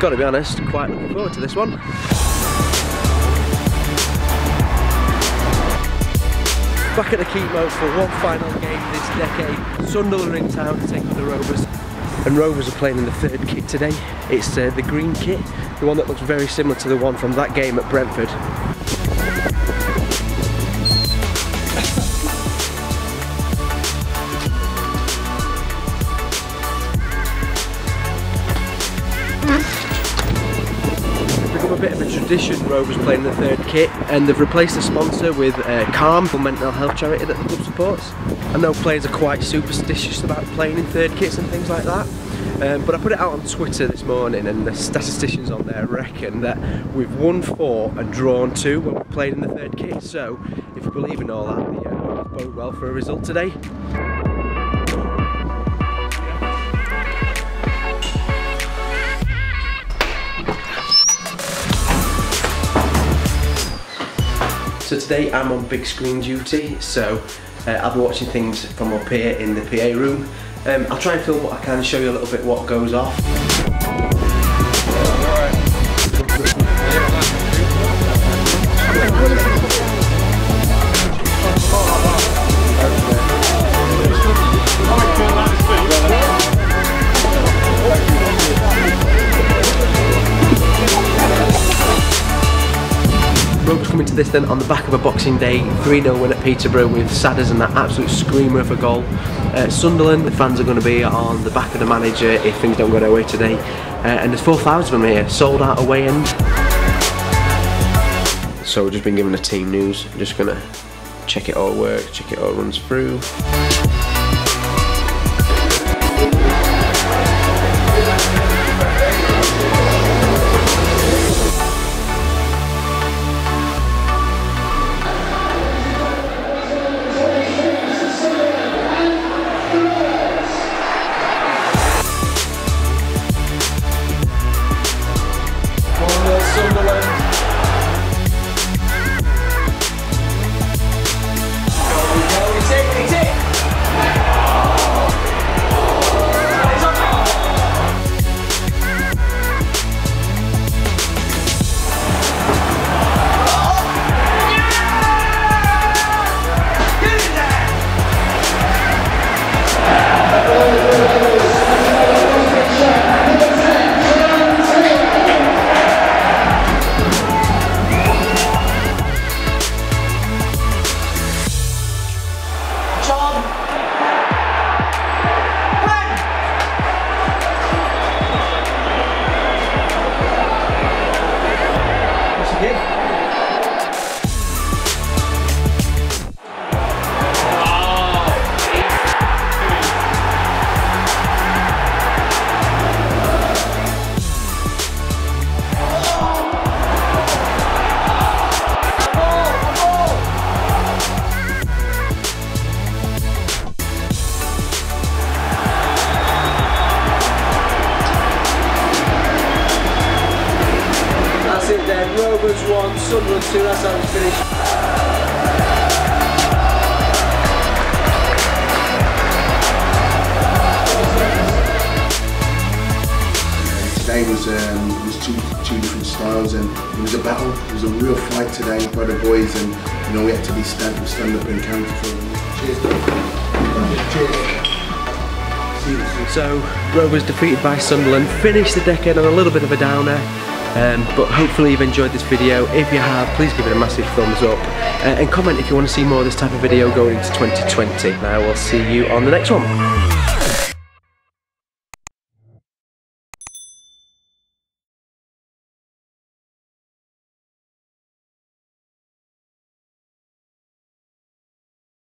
Gotta be honest, quite looking forward to this one. Back at the Keepmoat for one final game this decade. Sunderland in town to take on the Rovers. And Rovers are playing in the third kit today. It's uh, the green kit, the one that looks very similar to the one from that game at Brentford. A a tradition Rovers playing the third kit and they've replaced the sponsor with uh, Calm, the mental health charity that the club supports. I know players are quite superstitious about playing in third kits and things like that um, but I put it out on Twitter this morning and the statisticians on there reckon that we've won four and drawn two when we played in the third kit so if you believe in all that the uh, bode well for a result today. So today I'm on big screen duty, so uh, I'll be watching things from up here in the PA room. Um, I'll try and film what I can, show you a little bit what goes off. Rovers coming to this then on the back of a Boxing Day 3-0 win at Peterborough with Sadders and that absolute screamer of a goal. Uh, Sunderland, the fans are going to be on the back of the manager if things don't go their way today. Uh, and there's 4,000 of them here, sold out away end. So we've just been given the team news. I'm just going to check it all works, check it all runs through. It Rovers 1, Sunderland 2, that's how it's finished. Today was um, was two two different styles and it was a battle. It was a real fight today by the boys and you know we had to be stand stand up and counter for them. Cheers. Cheers. So, Rovers defeated by Sunderland, finished the decade on a little bit of a downer. Um, but hopefully you've enjoyed this video. If you have, please give it a massive thumbs up. Uh, and comment if you want to see more of this type of video going into 2020. And I will see you on the next one.